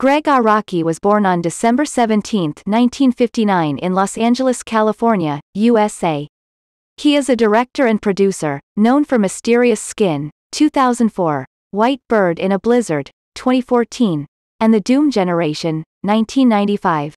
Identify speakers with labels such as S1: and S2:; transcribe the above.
S1: Gregg Araki was born on December 17, 1959 in Los Angeles, California, USA. He is a director and producer, known for Mysterious Skin, 2004, White Bird in a Blizzard, 2014, and The Doom Generation, 1995.